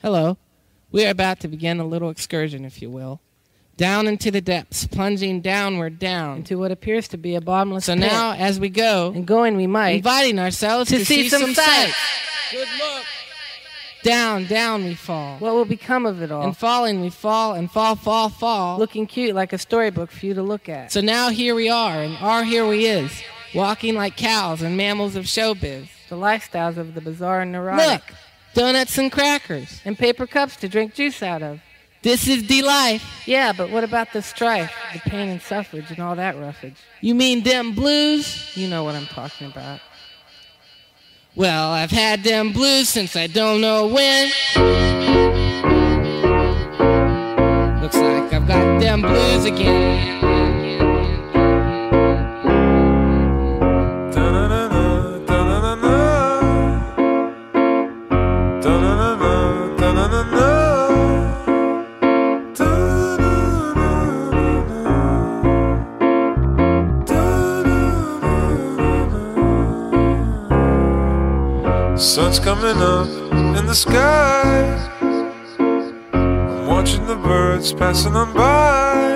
Hello. We are about to begin a little excursion, if you will. Down into the depths, plunging downward down. into what appears to be a bottomless So pit. now, as we go, and going we might inviting ourselves to to, see some sights. sights. Good look. Down, down we fall. what will become of it all? And falling we fall and fall, fall, fall. Looking cute like a storybook for you to look at. So now here we are, and are here we is, walking like cows and mammals of showbiz. the lifestyles of the bizarre and neurotic. Look, donuts and crackers. And paper cups to drink juice out of. This is the life. Yeah, but what about the strife, the pain and suffrage, and all that roughage? You mean them blues? You know what I'm talking about. Well, I've had them blues since I don't know when. Looks like I've got them blues again. Coming up in the sky. I'm watching the birds passing on by.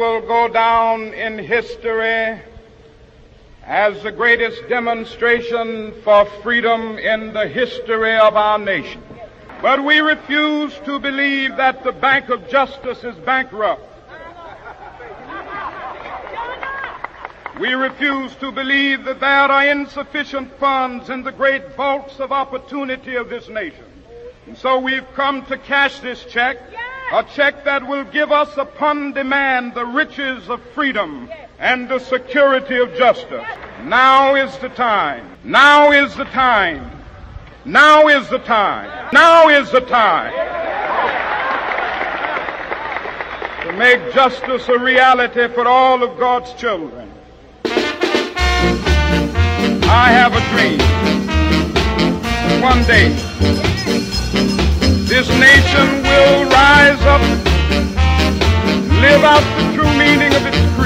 Will go down in history as the greatest demonstration for freedom in the history of our nation. But we refuse to believe that the Bank of Justice is bankrupt. We refuse to believe that there are insufficient funds in the great vaults of opportunity of this nation. And so we've come to cash this check, a check that will give us upon demand the riches of freedom and the security of justice. Now is the time. Now is the time. Now is the time. Now is the time to make justice a reality for all of God's children. I have a dream. One day, this nation will rise up, live out the true meaning of its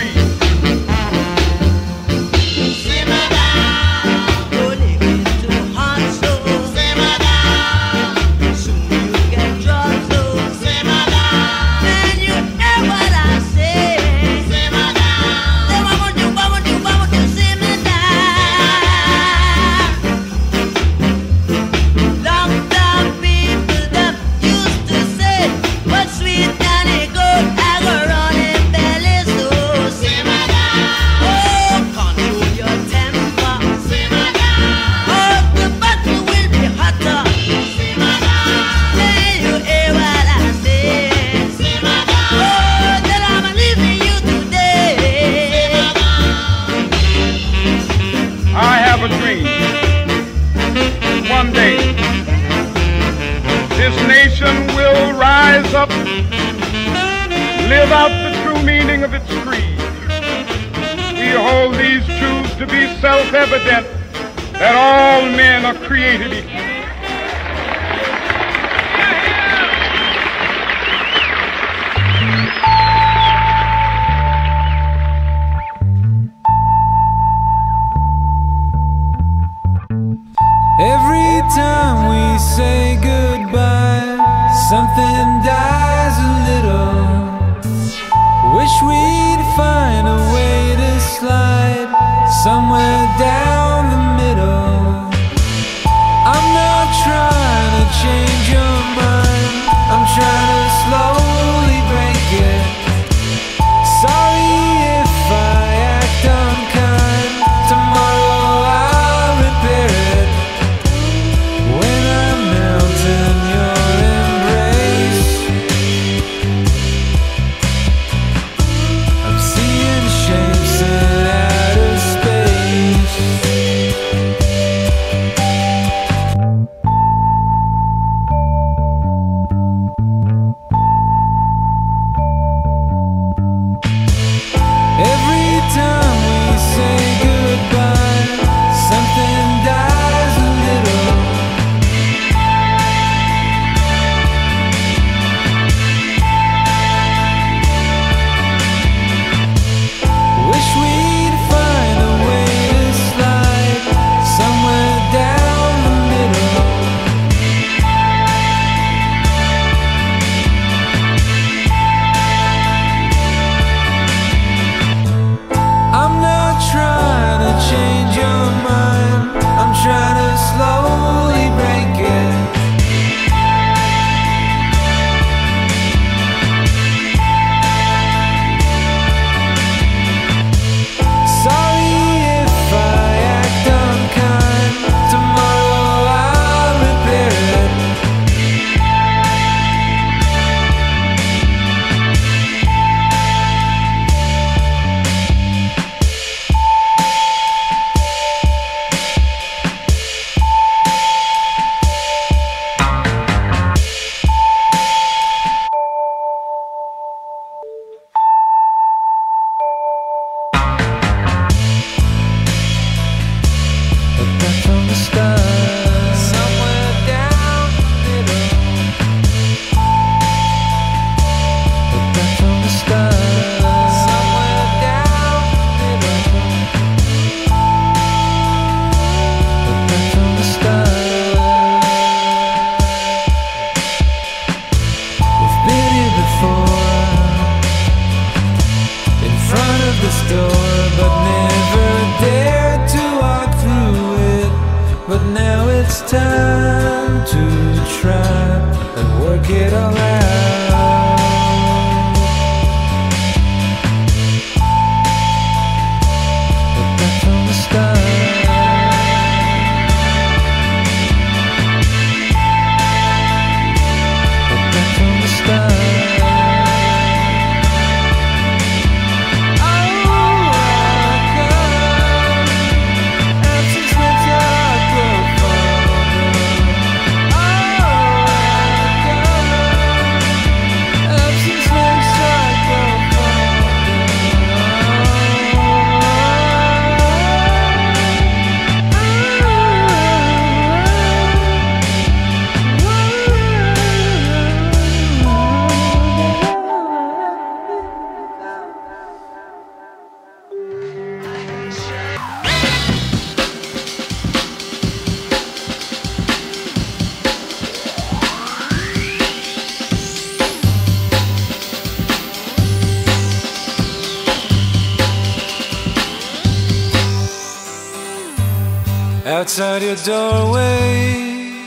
Outside your doorway,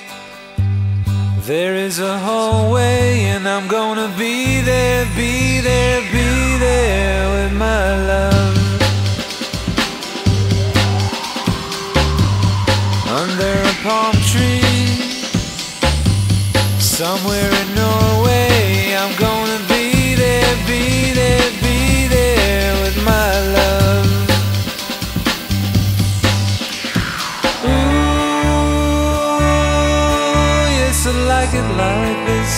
there is a hallway, and I'm gonna be there, be there, be there with my love. Under a palm tree, somewhere in Norway. second like this.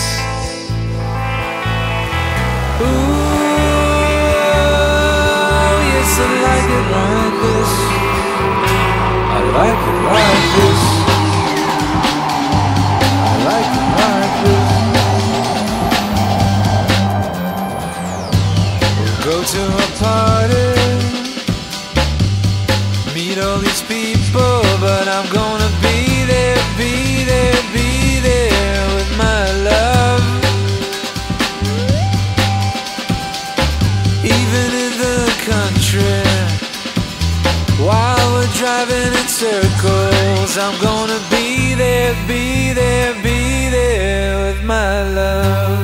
Ooh, yes, I like it like this. I like it like this. I like it like this. We'll go to a party, meet all these people, but I'm going. driving in circles. I'm gonna be there, be there, be there with my love.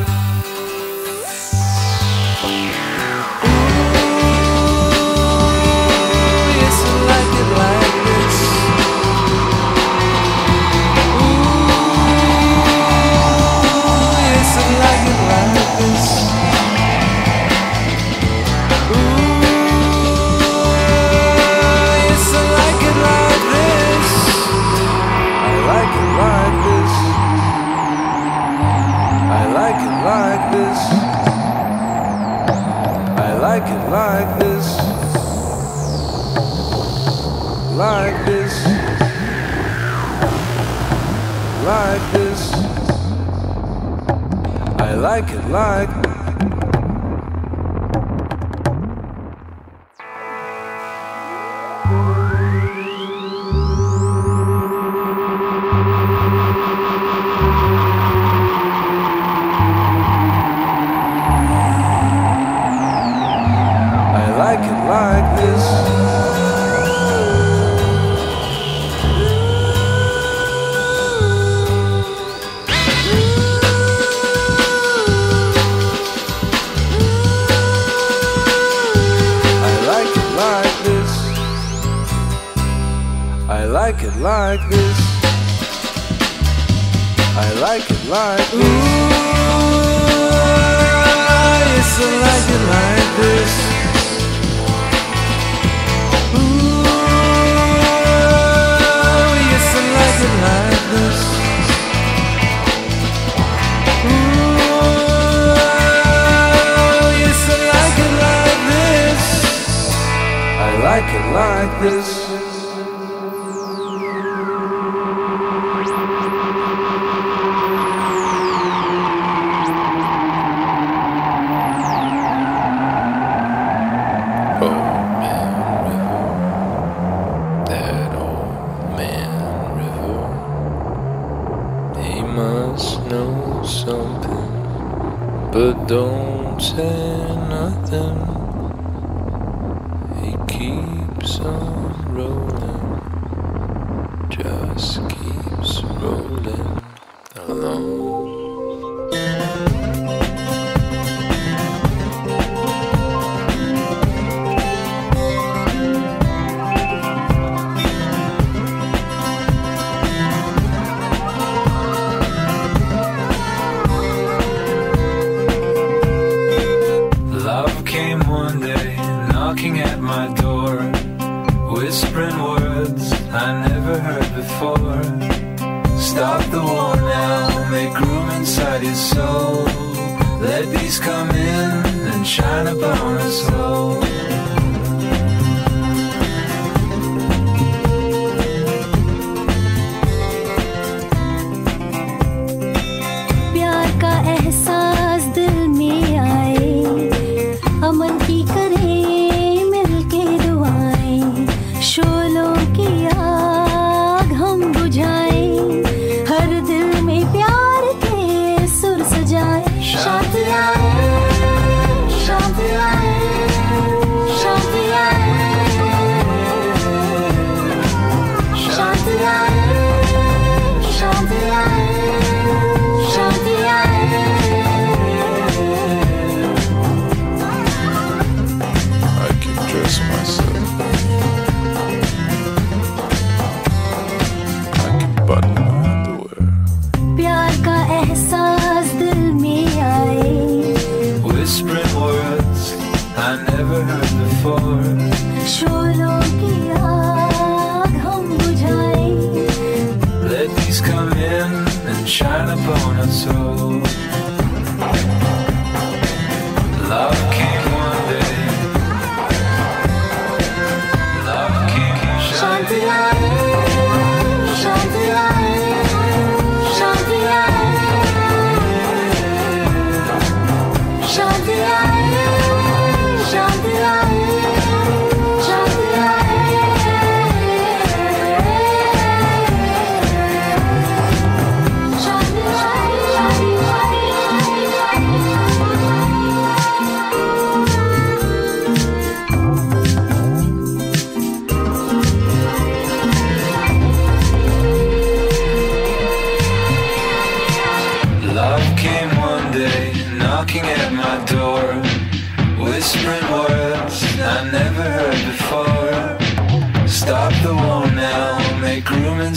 out now, make room inside your soul. Let peace come in and shine upon us all.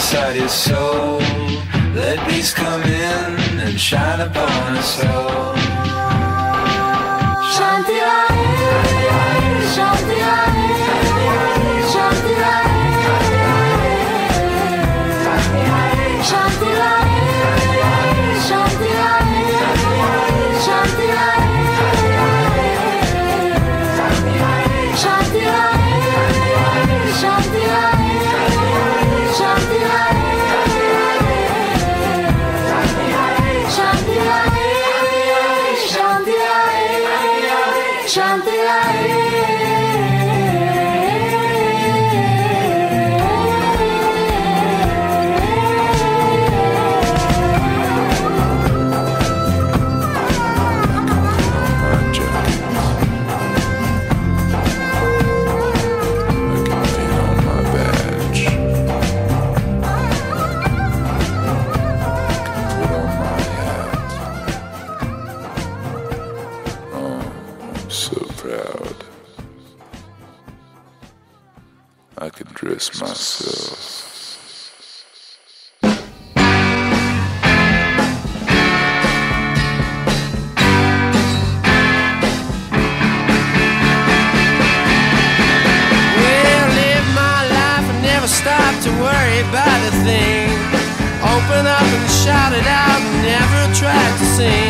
inside your soul. Let peace come in and shine upon us all. Shanti Shanti brillante aire. to sing.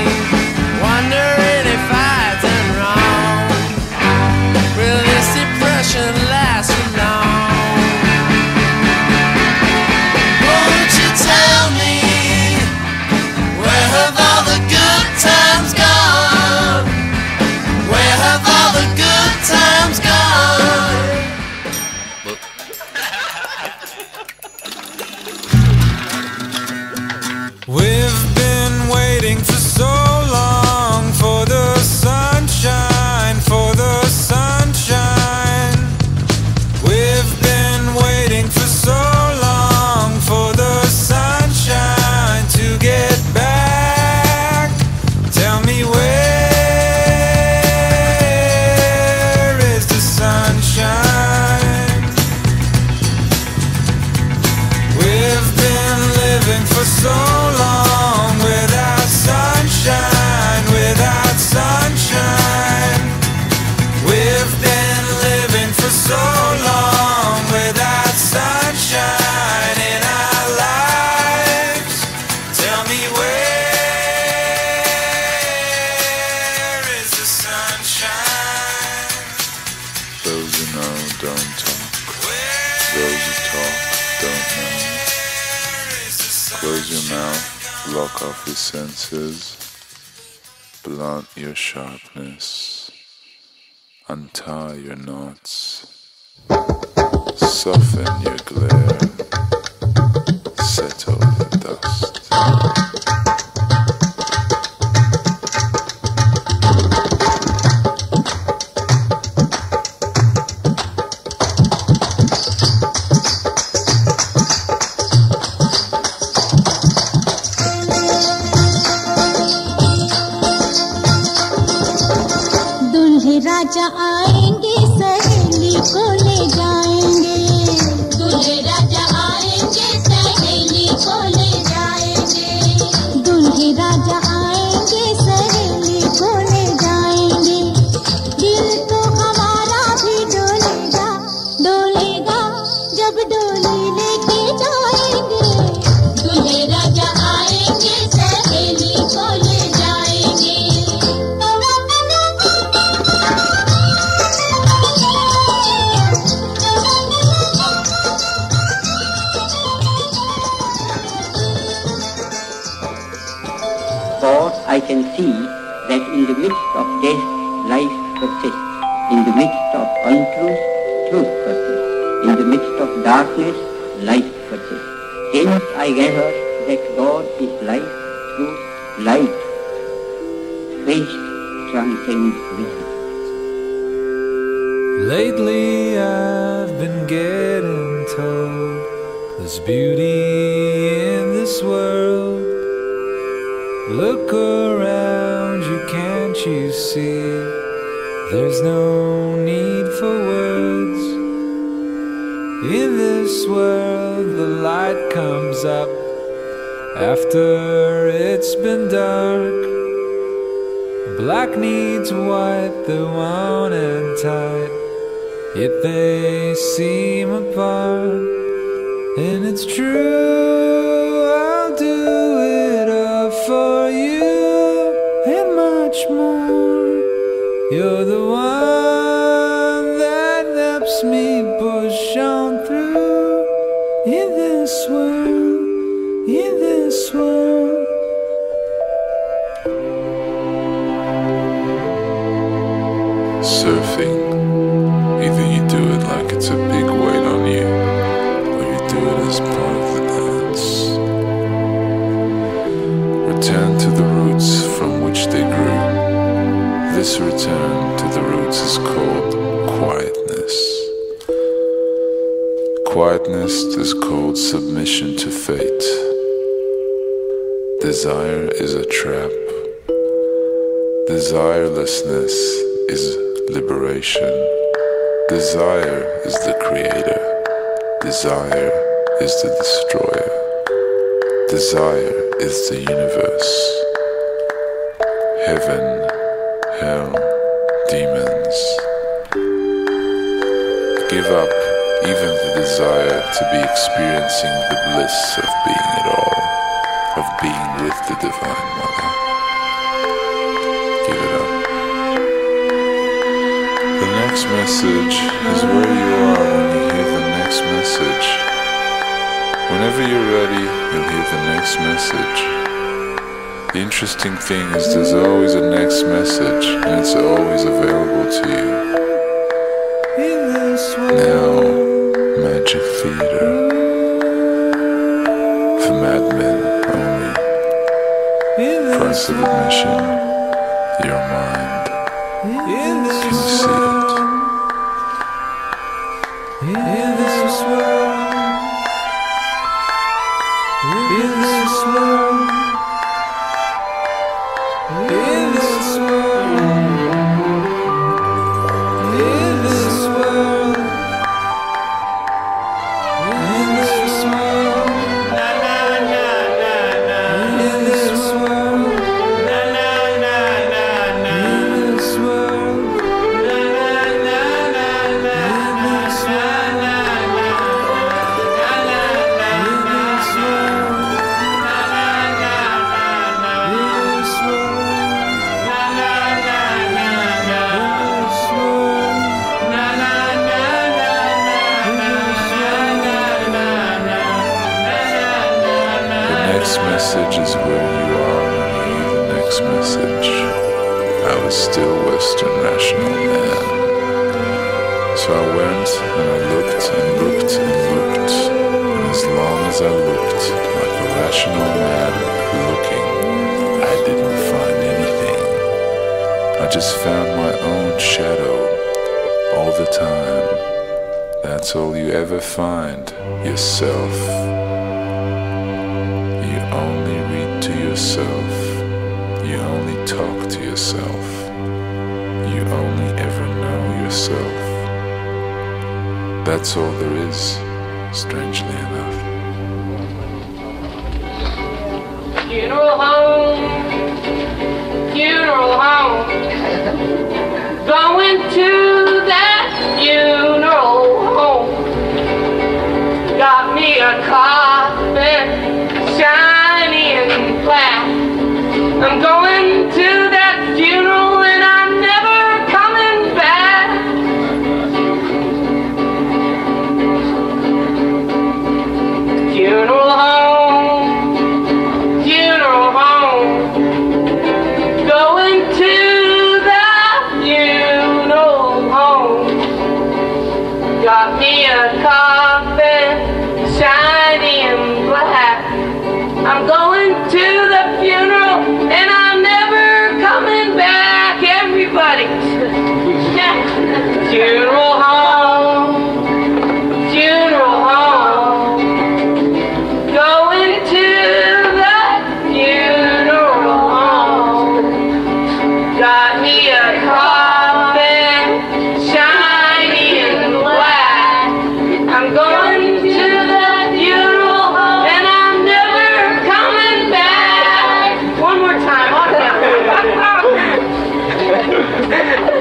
senses, blunt your sharpness, untie your knots, soften your glare, settle. Raja the midst of untruth, truth persists. In the midst of darkness, light persists. Hence I gather that God is life, truth, light. Faith transcends reason. Lately I've been getting told there's beauty in this world. Look around you, can't you see? There's no need for words. In this world, the light comes up after it's been dark. Black needs white, they're wound and tight, yet they seem apart. And it's true, I'll do it all for you and much more. You're the one that helps me push on through in this world, in this world. This return to the roots is called quietness. Quietness is called submission to fate. Desire is a trap. Desirelessness is liberation. Desire is the creator. Desire is the destroyer. Desire is the universe. Heaven, hell, demons. Give up even the desire to be experiencing the bliss of being at all, of being with the Divine Mother. Give it up. The next message is where you are when you hear the next message. Whenever you're ready, you'll hear the next message. The interesting thing is there's always a next message and it's always available to you. Now, Magic Theater. For madmen only. Price of admission, your mind. Can you see it? In this world. In this world. eyes, and I looked and looked and looked, and as long as I looked, like a rational man looking, I didn't find anything. I just found my own shadow all the time. That's all you ever find yourself. You only read to yourself, you only talk to yourself, you only ever know yourself that's all there is, strangely enough. Funeral home, funeral home, going to that funeral home. Got me a coffin, shiny and black. I'm going.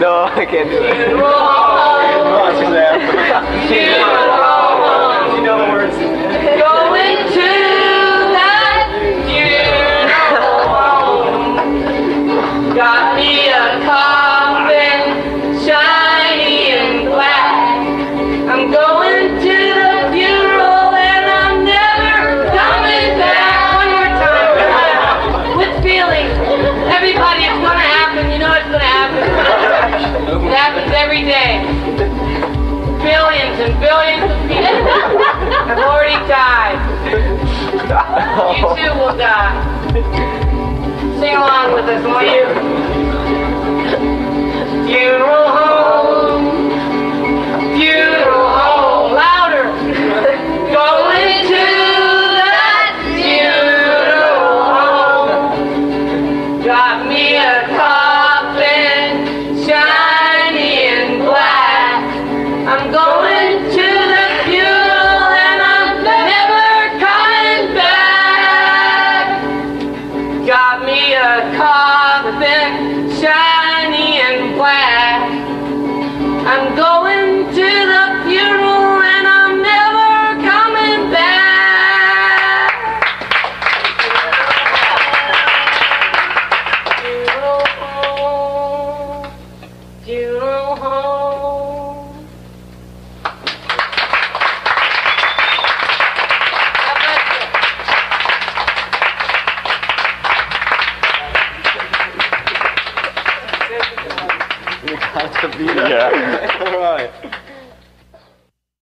no, I can't do it. you too will die. Sing along with us, will you? Funeral home.